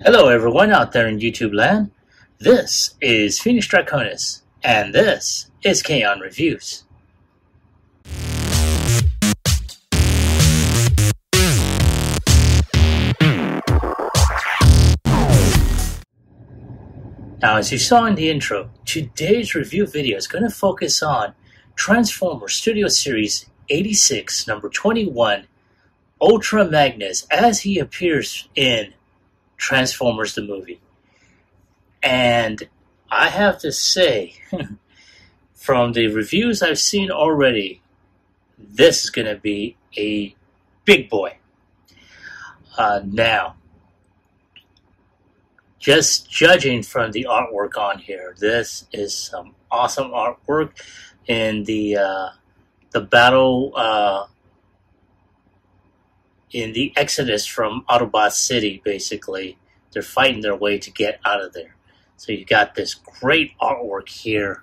Hello everyone out there in YouTube land. This is Phoenix Draconis, and this is Kaon Reviews. Now, as you saw in the intro, today's review video is going to focus on Transformers Studio Series 86, number 21, Ultra Magnus, as he appears in Transformers the movie. And I have to say, from the reviews I've seen already, this is going to be a big boy. Uh, now, just judging from the artwork on here, this is some awesome artwork in the uh, the battle uh, in the exodus from Autobot City. Basically, they're fighting their way to get out of there. So you've got this great artwork here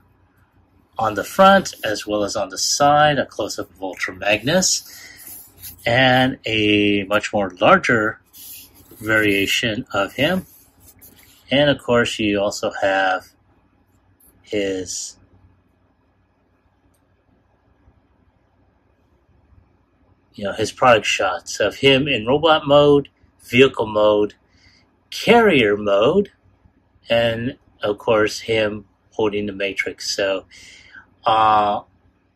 on the front as well as on the side, a close up of Ultra Magnus, and a much more larger variation of him and of course, you also have his you know his product shots of him in robot mode, vehicle mode, carrier mode, and of course him holding the matrix. So uh,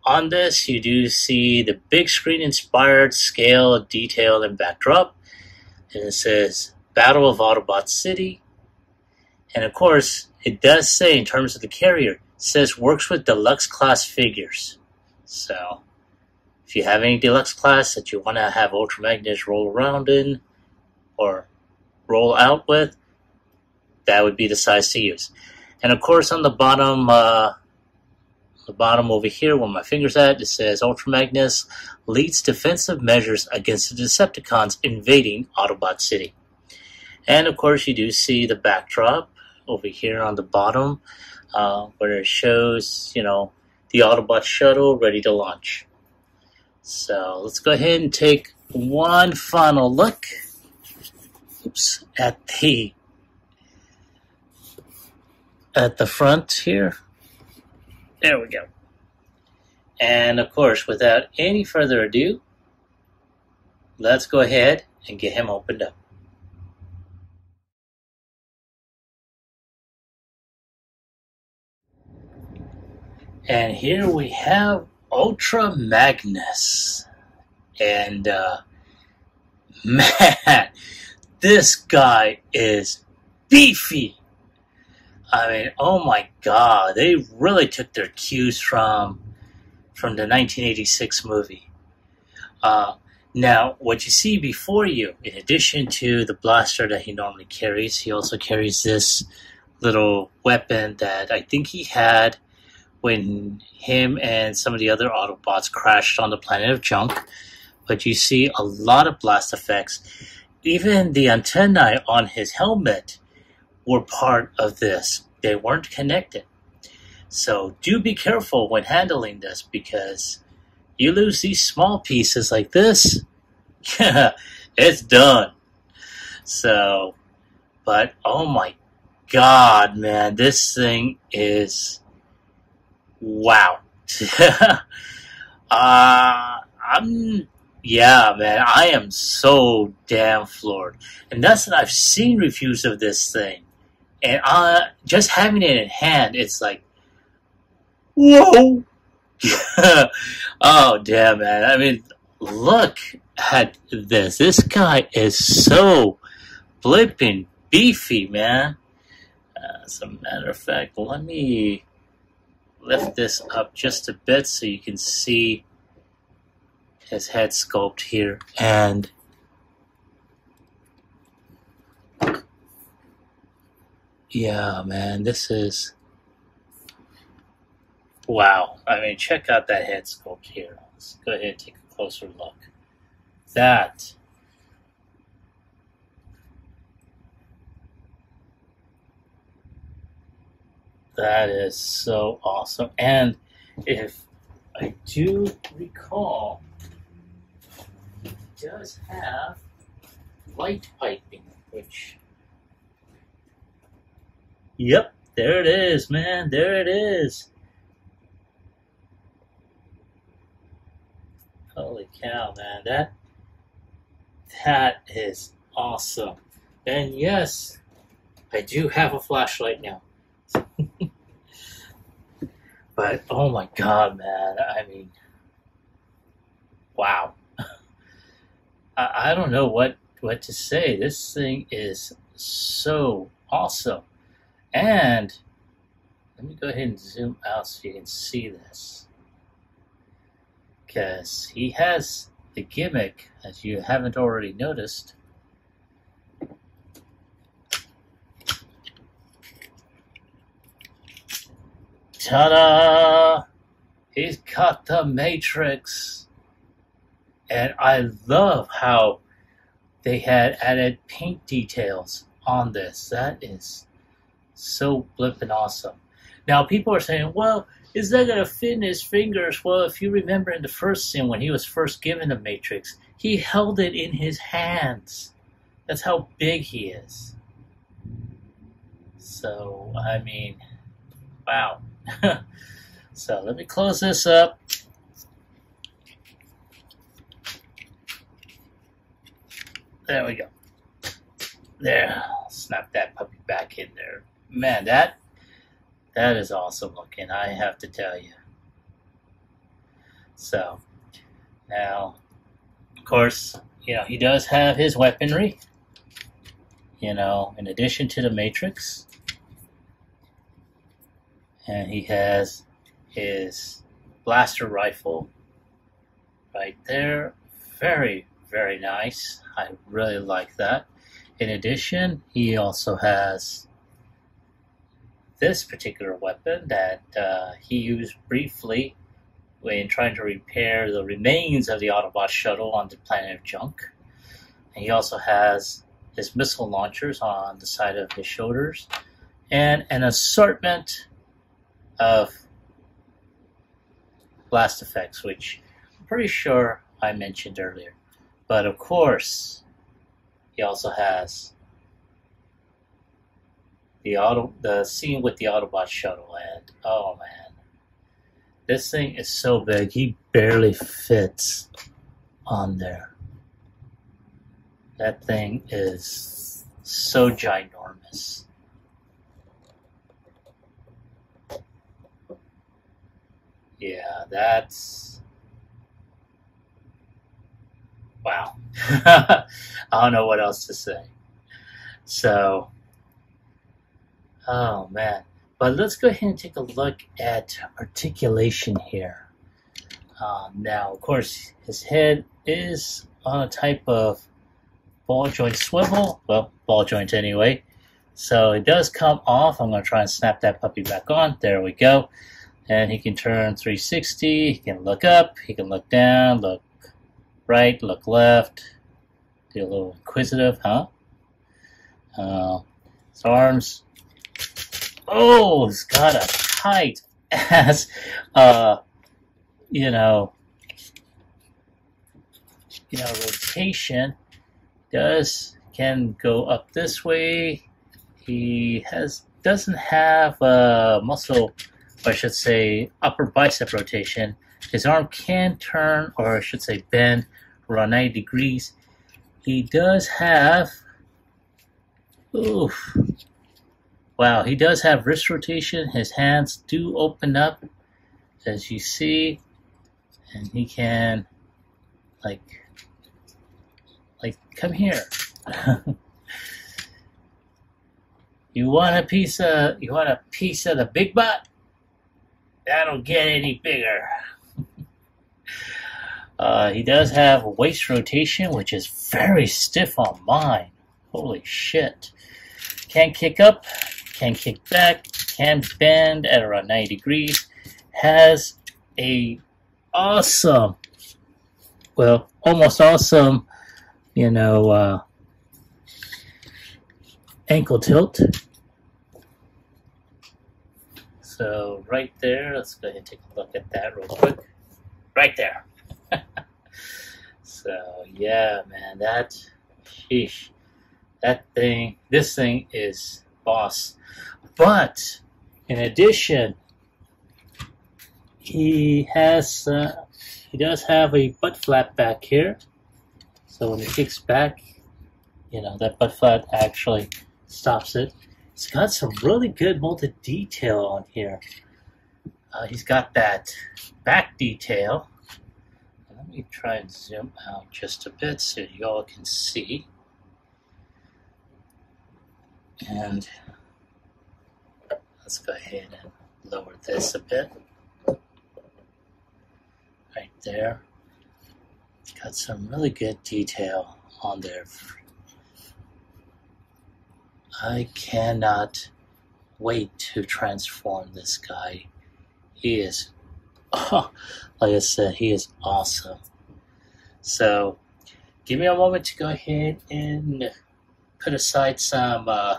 on this, you do see the big screen inspired scale, detail, and backdrop, and it says Battle of Autobot City and of course, it does say in terms of the carrier, says works with deluxe class figures. So if you have any deluxe class that you want to have Ultra Magnus roll around in or roll out with, that would be the size to use. And of course, on the bottom, uh, the bottom over here where my finger's at, it says Ultra Magnus leads defensive measures against the Decepticons invading Autobot City. And of course, you do see the backdrop over here on the bottom uh, where it shows, you know, the Autobot shuttle ready to launch. So let's go ahead and take one final look oops, at the at the front here. There we go. And of course, without any further ado, let's go ahead and get him opened up. And here we have Ultra Magnus. And, uh, man, this guy is beefy. I mean, oh my god, they really took their cues from from the 1986 movie. Uh, now, what you see before you, in addition to the blaster that he normally carries, he also carries this little weapon that I think he had when him and some of the other Autobots crashed on the planet of junk. But you see a lot of blast effects. Even the antennae on his helmet were part of this. They weren't connected. So do be careful when handling this because you lose these small pieces like this, it's done. So, but oh my god, man, this thing is wow. uh, I'm, yeah, man, I am so damn floored. And that's what I've seen reviews of this thing. And uh, just having it in hand, it's like, whoa. oh, damn, man. I mean, look at this. This guy is so flipping beefy, man. As a matter of fact, let me lift this up just a bit so you can see his head sculpt here. And yeah man this is wow. I mean check out that head sculpt here. Let's go ahead and take a closer look. That That is so awesome. And if I do recall, it does have light piping, which Yep, there it is, man. There it is. Holy cow, man. That that is awesome. And yes, I do have a flashlight now. But oh my god, man. I mean wow. I, I don't know what what to say. This thing is so awesome. And let me go ahead and zoom out so you can see this. Because he has the gimmick, as you haven't already noticed. Ta-da! He's got the Matrix. And I love how they had added paint details on this. That is so flippin' awesome. Now, people are saying, well, is that going to fit in his fingers? Well, if you remember in the first scene when he was first given the Matrix, he held it in his hands. That's how big he is. So, I mean, wow. so, let me close this up. There we go. There, snap that puppy back in there. Man, that that is awesome looking, I have to tell you. So, now, of course, you know, he does have his weaponry, you know, in addition to the Matrix. And he has his blaster rifle right there. Very, very nice. I really like that. In addition, he also has this particular weapon that uh, he used briefly when trying to repair the remains of the Autobot shuttle on the planet of Junk. And he also has his missile launchers on the side of his shoulders and an assortment of blast effects, which I'm pretty sure I mentioned earlier. But of course, he also has the auto the scene with the Autobot shuttle, and oh man, this thing is so big he barely fits on there. That thing is so ginormous. Yeah, that's wow. I don't know what else to say. So Oh man. But let's go ahead and take a look at articulation here. Uh, now, of course, his head is on a type of ball joint swivel. Well, ball joint anyway. So it does come off. I'm going to try and snap that puppy back on. There we go. And he can turn 360. He can look up. He can look down, look right, look left. Do a little inquisitive, huh? Uh, his arms oh, he's got a tight ass, uh, you know, you know, rotation. Does can go up this way. He has doesn't have a muscle, or I should say, upper bicep rotation. His arm can turn, or I should say, bend around 90 degrees. He does have, oof, Wow, he does have wrist rotation. His hands do open up, as you see, and he can, like, like, come here. you want a piece of, you want a piece of the big butt? That'll get any bigger. uh, he does have waist rotation, which is very stiff on mine. Holy shit. Can't kick up, can kick back, can bend at around 90 degrees, has a awesome, well, almost awesome, you know, uh, ankle tilt. So right there, let's go ahead and take a look at that real quick. Right there. so yeah, man, that, sheesh, that thing, this thing is boss. But in addition, he has uh, he does have a butt flap back here. So when he kicks back, you know that butt flap actually stops it. It's got some really good molded detail on here. Uh, he's got that back detail. Let me try and zoom out just a bit so you all can see. And let's go ahead and lower this a bit. Right there. Got some really good detail on there. I cannot wait to transform this guy. He is, oh, like I said, he is awesome. So, give me a moment to go ahead and put aside some uh,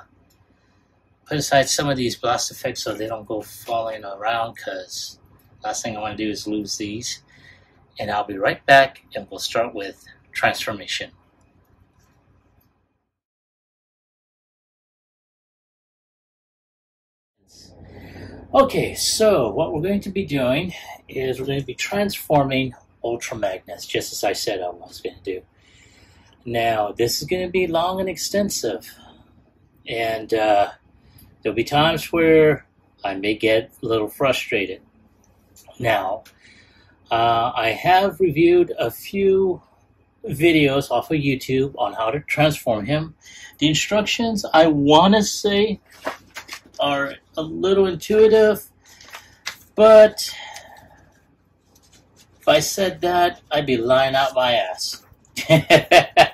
put aside some of these blast effects so they don't go falling around because last thing I want to do is lose these and I'll be right back and we'll start with transformation. Okay, so what we're going to be doing is we're going to be transforming Ultra Magnus, just as I said I was going to do. Now, this is going to be long and extensive, and uh, there'll be times where I may get a little frustrated. Now, uh, I have reviewed a few videos off of YouTube on how to transform him. The instructions, I want to say, are a little intuitive, but if I said that, I'd be lying out my ass.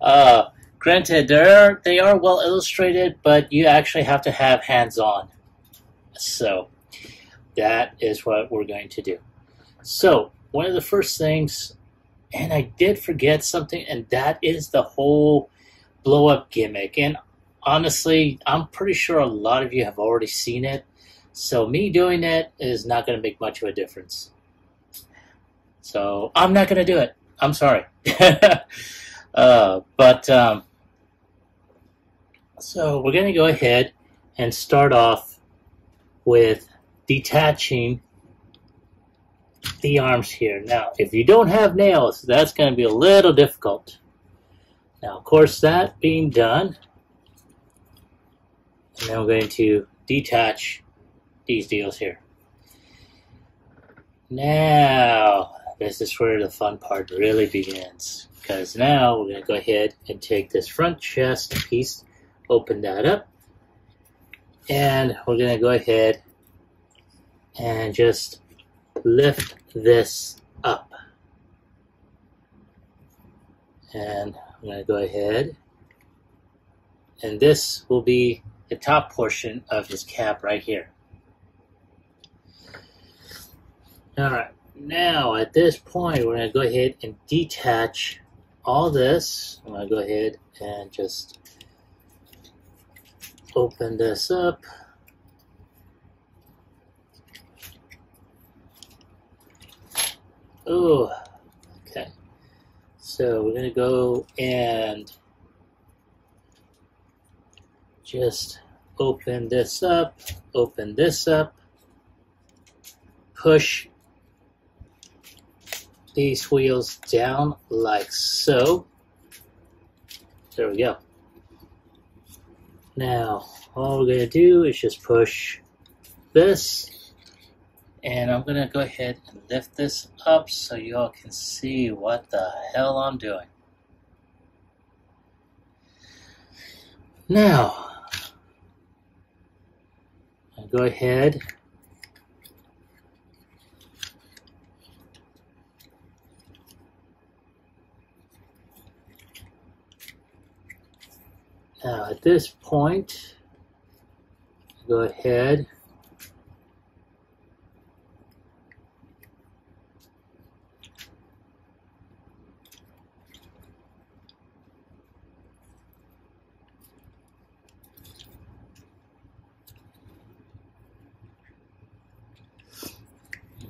uh, granted, they're, they are well illustrated, but you actually have to have hands on. So, that is what we're going to do. So, one of the first things, and I did forget something, and that is the whole blow up gimmick. And honestly, I'm pretty sure a lot of you have already seen it. So, me doing it is not going to make much of a difference. So, I'm not going to do it. I'm sorry. uh, but, um, so we're going to go ahead and start off with detaching the arms here. Now, if you don't have nails, that's going to be a little difficult. Now, of course, that being done, and then we're going to detach these deals here. Now, this is where the fun part really begins. Because now we're going to go ahead and take this front chest piece, open that up, and we're going to go ahead and just lift this up. And I'm going to go ahead and this will be the top portion of his cap right here. Alright, now at this point we're to go ahead and detach all this. I'm to go ahead and just open this up. Oh, okay. So we're going to go and just open this up, open this up, push these wheels down like so. There we go. Now, all we're going to do is just push this and I'm gonna go ahead and lift this up so y'all can see what the hell I'm doing. Now, go ahead. Now at this point, go ahead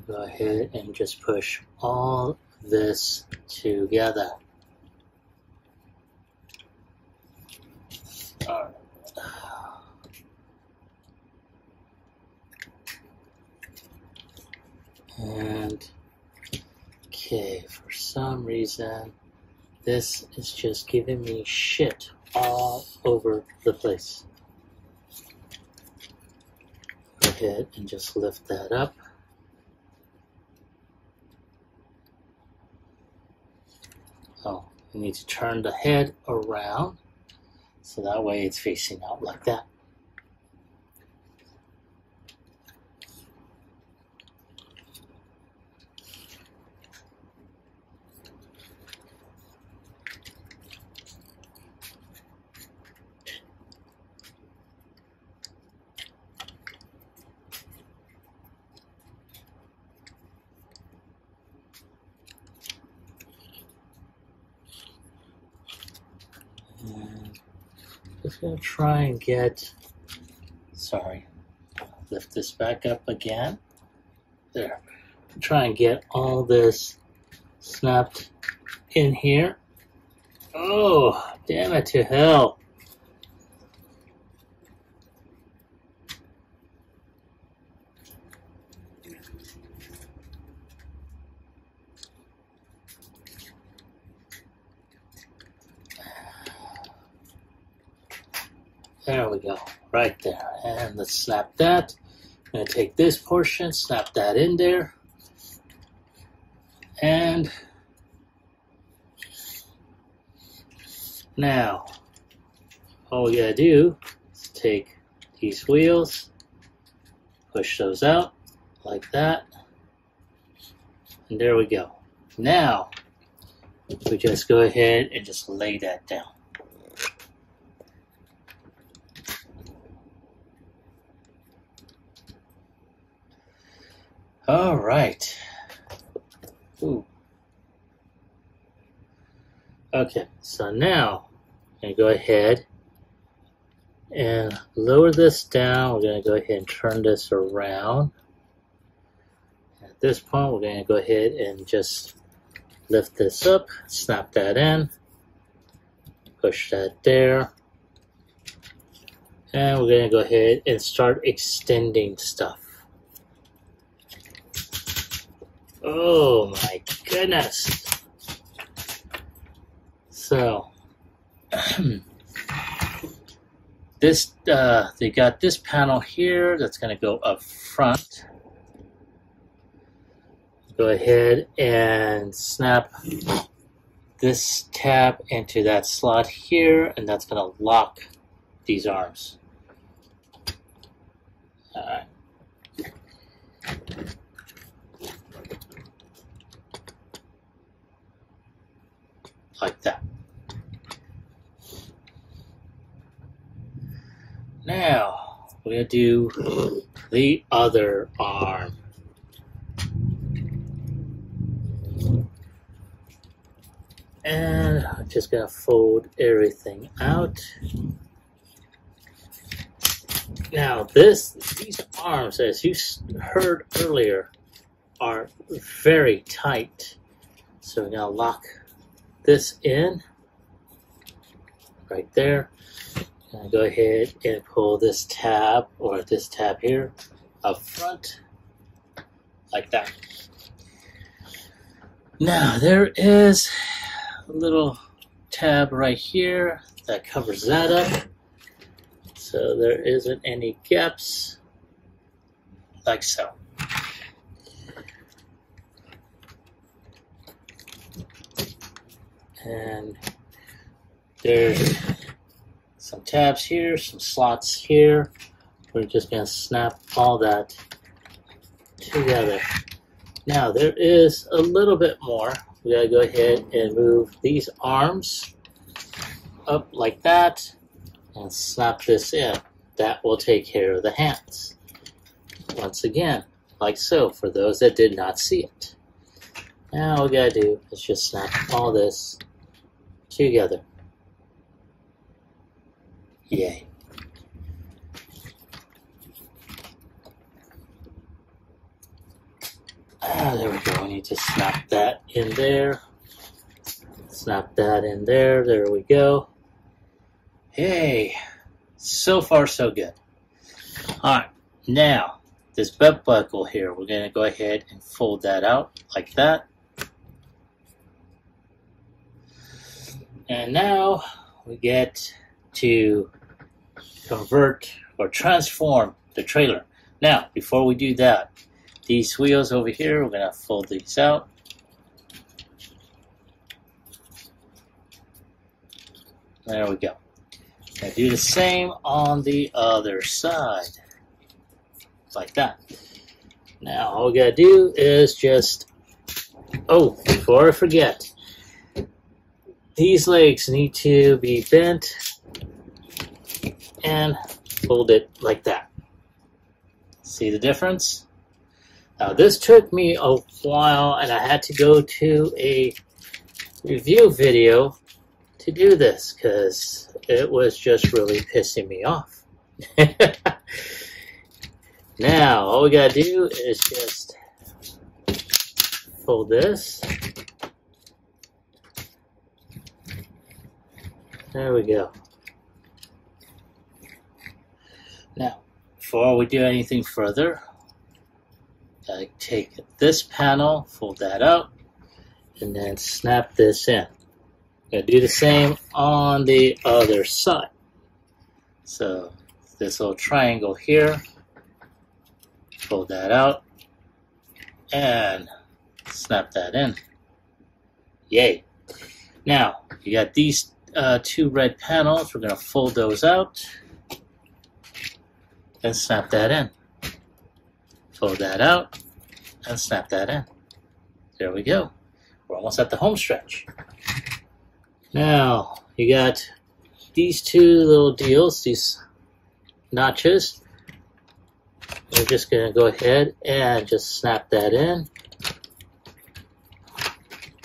go ahead and just push all this together. And okay, for some reason, this is just giving me shit all over the place. Go ahead and just lift that up. You need to turn the head around so that way it's facing out like that. Just gonna try and get, sorry, lift this back up again. There. Try and get all this snapped in here. Oh, damn it to hell. There we go, right there. Snap that. I'm gonna take this portion, snap that in there. And now, all we gotta do is take these wheels, push those out like that. And there we go. Now, we just go ahead and just lay that down. All right. Ooh. Okay, so now I'm going to go ahead and lower this down. We're going to go ahead and turn this around. At this point, we're going to go ahead and just lift this up, snap that in, push that there. And we're going to go ahead and start extending stuff. Oh my goodness. So, this, uh, they got this panel here that's going to go up front. Go ahead and snap this tab into that slot here, and that's going to lock these arms. Alright. like that. Now, we're to do the other arm. And I'm just going to fold everything out. Now, this these arms, as you heard earlier, are very tight. So we're to lock this in right there. Go ahead and pull this tab or this tab here up front like that. Now there is a little tab right here that covers that up so there isn't any gaps like so. and there's some tabs here, some slots here. We're just going to snap all that together. Now there is a little bit more. We got to go ahead and move these arms up like that and snap this in. That will take care of the hands. Once again, like so, for those that did not see it. Now all we gotta do is just snap all this together. Yay. Ah, there we go. We need to snap that in there. Snap that in there. There we go. Hey, so far so good. All right, now this belt buckle here, we're going to go ahead and fold that out like that. And now we get to convert or transform the trailer. Now, before we do that, these wheels over here, we're going to fold these out. There we go. Now do the same on the other side. Like that. Now all we gotta do is just, oh, before I forget, these legs need to be bent and fold it like that. See the difference? Now this took me a while and I had to go to a review video to do this because it was just really pissing me off. now, all we gotta do is just fold this. There we go. Now, before we do anything further, I take this panel, fold that out, and then snap this in. Gonna do the same on the other side. So this little triangle here, fold that out, and snap that in. Yay. Now, you got these uh, two red panels. We're going to fold those out and snap that in. Fold that out and snap that in. There we go. We're almost at the home stretch. Now, you got these two little deals, these notches. We're just going to go ahead and just snap that in.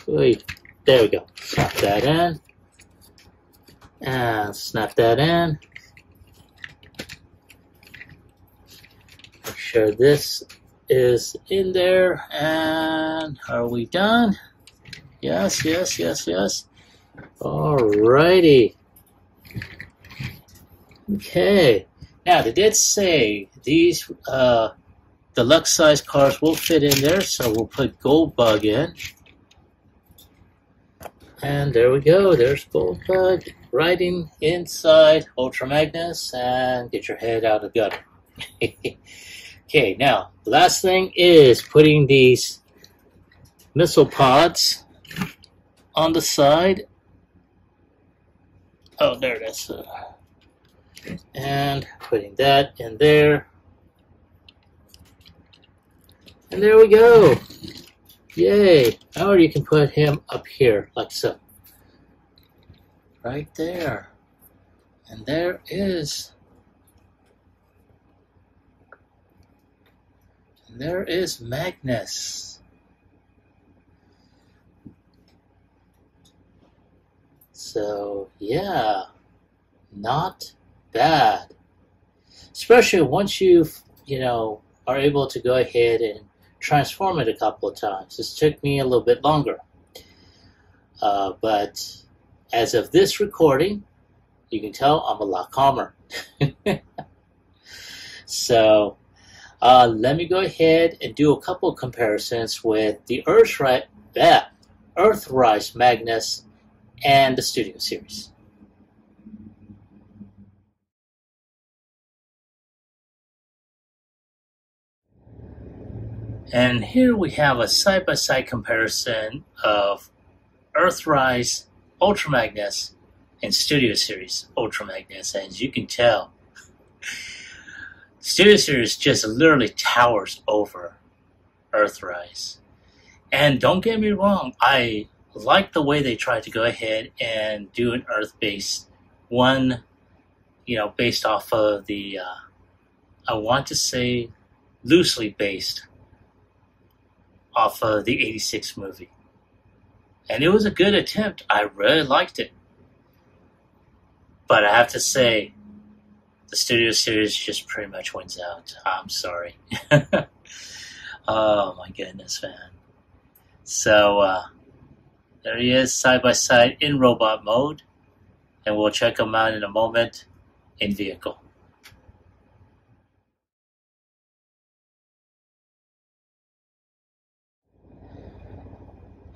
Wait, there we go. Snap that in. And snap that in. Sure this is in there. And are we done? Yes, yes, yes, yes. Alrighty. Okay. Now they did say these uh, deluxe size cars will fit in there, so we'll put Goldbug in. And there we go. There's Goldbug riding inside Ultra Magnus, and get your head out of gutter. okay. Now the last thing is putting these missile pods on the side Oh, there it is. and putting that in there. And there we go. Yay. Now you can put him up here, like so. Right there. And there is. There is Magnus. So, yeah, not bad. Especially once you, you know, are able to go ahead and transform it a couple of times. This took me a little bit longer. Uh, but as of this recording, you can tell I'm a lot calmer. so uh, let me go ahead and do a couple comparisons with the Earthrise, Earthrise Magnus and the Studio Series. And here we have a side-by-side -side comparison of Earthrise Ultra Magnus and Studio Series Ultra Magnus. As you can tell, Series just literally towers over Earthrise. And don't get me wrong, I like the way they tried to go ahead and do an Earth based one, you know, based off of the, uh, I want to say loosely based off of the 86 movie. And it was a good attempt. I really liked it. But I have to say, the studio series just pretty much wins out. I'm sorry. oh my goodness, man. So uh, there he is, side by side in robot mode, and we'll check him out in a moment in vehicle.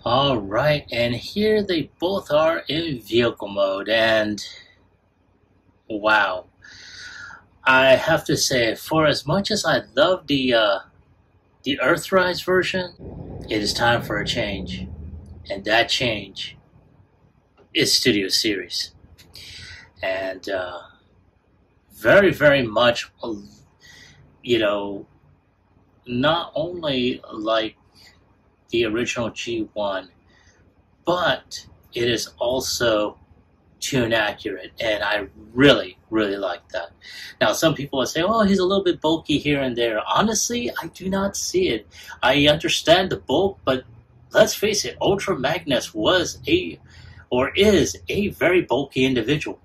All right, and here they both are in vehicle mode, and wow, I have to say, for as much as I love the uh, the Earthrise version, it is time for a change, and that change is Studio Series, and uh, very, very much, you know, not only like the original G1, but it is also toon accurate, and I really, really like that. Now, some people will say, "Oh, he's a little bit bulky here and there." Honestly, I do not see it. I understand the bulk, but let's face it, Ultra Magnus was a, or is a very bulky individual.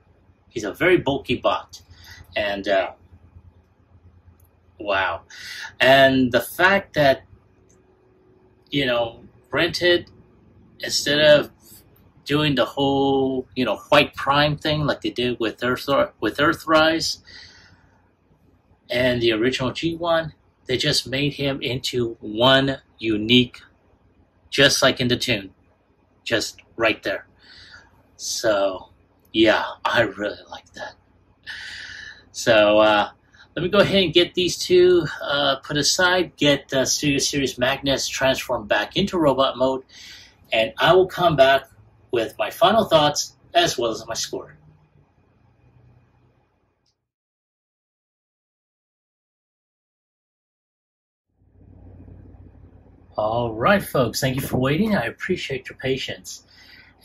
He's a very bulky bot, and uh, wow, and the fact that you know, rented instead of doing the whole, you know, white prime thing like they did with Earth with Earthrise and the original G1, they just made him into one unique, just like in the toon, just right there. So, yeah, I really like that. So, uh, let me go ahead and get these two uh, put aside, get uh, Studio Series Magnus transformed back into robot mode, and I will come back with my final thoughts as well as my score. All right, folks, thank you for waiting. I appreciate your patience.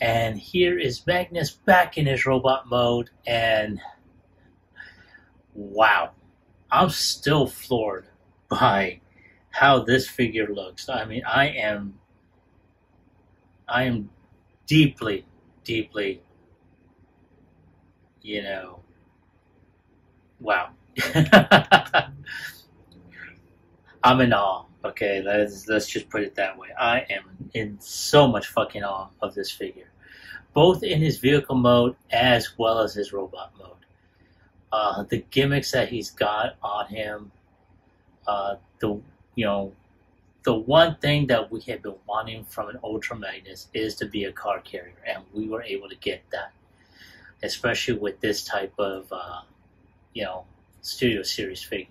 And here is Magnus back in his robot mode, and wow I'm still floored by how this figure looks. I mean, I am, I am deeply, deeply, you know, wow. I'm in awe. Okay, let's let's just put it that way. I am in so much fucking awe of this figure, both in his vehicle mode as well as his robot mode uh, the gimmicks that he's got on him, uh, the you know, the one thing that we have been wanting from an Ultra Magnus is to be a car carrier, and we were able to get that, especially with this type of uh, you know Studio Series figure.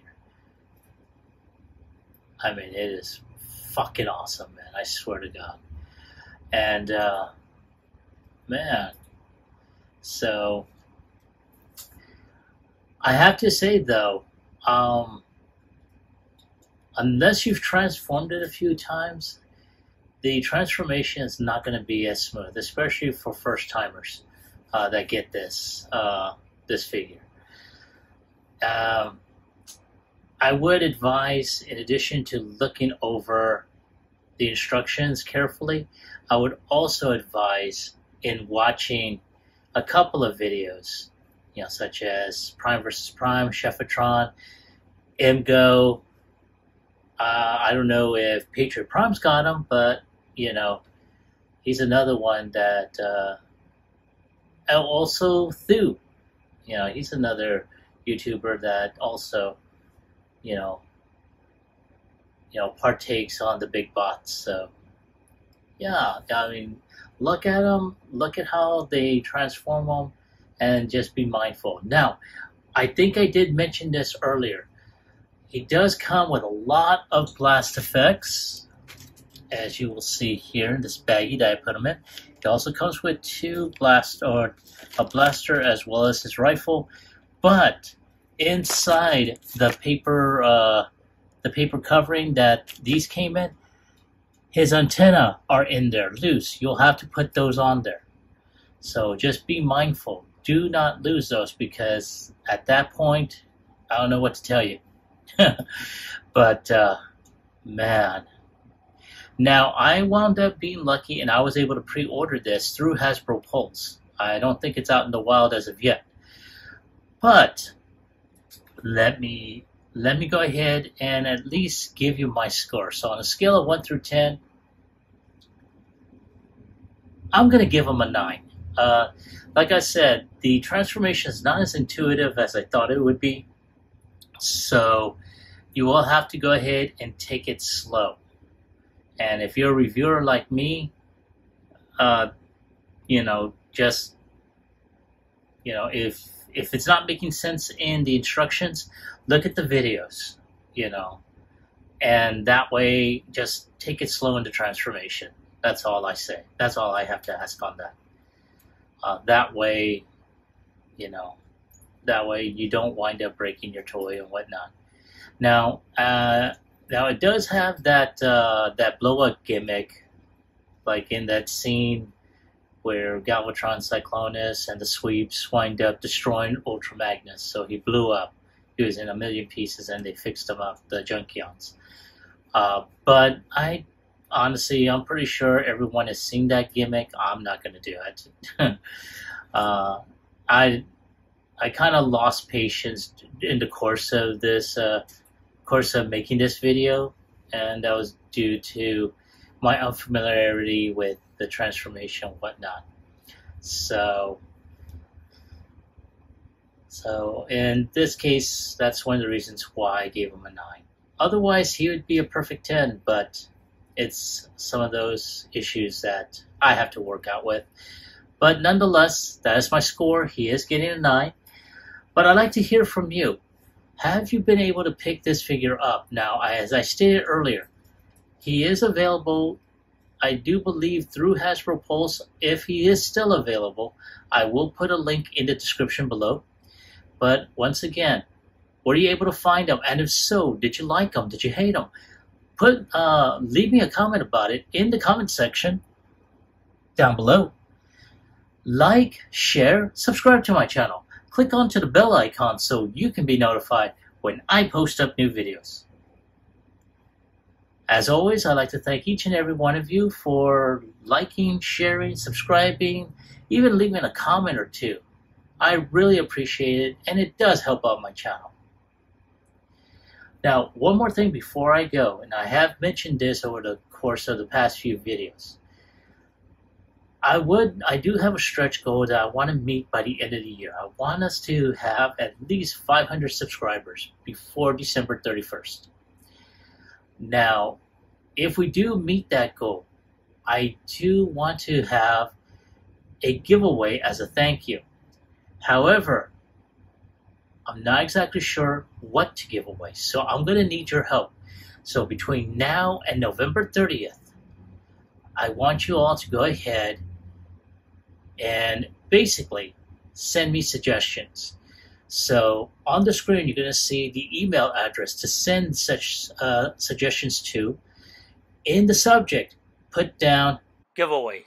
I mean, it is fucking awesome, man. I swear to God. And uh, man, so I have to say though, um, unless you've transformed it a few times, the transformation is not going to be as smooth, especially for first timers uh, that get this uh, this figure. Um, I would advise, in addition to looking over the instructions carefully, I would also advise in watching a couple of videos you know, such as Prime versus Prime, Chefatron, MGO. Uh, I don't know if Patriot Prime's got him, but you know, he's another one that. Uh, also, Thew, you know, he's another YouTuber that also, you know, you know, partakes on the big bots. So, yeah, I mean, look at them. Look at how they transform them and just be mindful. Now, I think I did mention this earlier. He does come with a lot of blast effects, as you will see here in this baggie that I put him in. He also comes with two blast or a blaster as well as his rifle, but inside the paper uh, the paper covering that these came in, his antenna are in there loose. You'll have to put those on there. So just be mindful do not lose those because at that point, I don't know what to tell you. but uh, man, now I wound up being lucky and I was able to pre-order this through Hasbro Pulse. I don't think it's out in the wild as of yet, but let me let me go ahead and at least give you my score. So on a scale of one through ten, I'm gonna give them a nine. Uh, like I said, the transformation is not as intuitive as I thought it would be. So you will have to go ahead and take it slow. And if you're a reviewer like me, uh, you know, just you know, if if it's not making sense in the instructions, look at the videos, you know, and that way just take it slow into transformation. That's all I say. That's all I have to ask on that. Uh, that way, you know, that way you don't wind up breaking your toy and whatnot. Now, uh, now it does have that uh, that blow up gimmick, like in that scene where Galvatron Cyclonus and the sweeps wind up destroying Ultra Magnus. So he blew up. He was in a million pieces and they fixed him up, the Junkions. Uh, but I honestly, I'm pretty sure everyone has seen that gimmick. I'm not going to do it. uh, I I kind of lost patience in the course of this uh, course of making this video, and that was due to my unfamiliarity with the transformation and whatnot. So, so in this case, that's one of the reasons why I gave him a 9. Otherwise, he would be a perfect 10, but it's some of those issues that I have to work out with. But nonetheless, that is my score. He is getting a 9. But I'd like to hear from you. Have you been able to pick this figure up? Now, as I stated earlier, he is available, I do believe, through Hasbro Pulse. If he is still available, I will put a link in the description below. But once again, were you able to find him? And if so, did you like him? Did you hate him? Put uh, leave me a comment about it in the comment section down below. Like, share, subscribe to my channel. Click onto the bell icon so you can be notified when I post up new videos. As always, I'd like to thank each and every one of you for liking, sharing, subscribing, even leaving a comment or two. I really appreciate it, and it does help out my channel. Now, one more thing before I go, and I have mentioned this over the course of the past few videos. I would, I do have a stretch goal that I want to meet by the end of the year. I want us to have at least 500 subscribers before December 31st. Now, if we do meet that goal, I do want to have a giveaway as a thank you. However, I'm not exactly sure what to give away, so I'm going to need your help. So between now and November 30th, I want you all to go ahead and basically send me suggestions. So on the screen, you're going to see the email address to send such uh, suggestions to. In the subject, put down giveaway.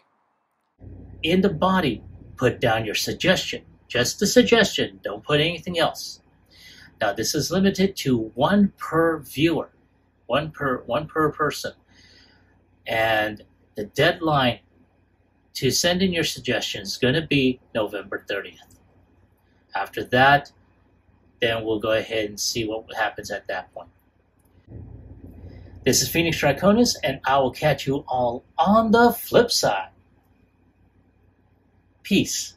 In the body, put down your suggestion. Just the suggestion, don't put anything else. Now this is limited to one per viewer, one per one per person. And the deadline to send in your suggestions is going to be November 30th. After that, then we'll go ahead and see what happens at that point. This is Phoenix Draconis, and I will catch you all on the flip side. Peace.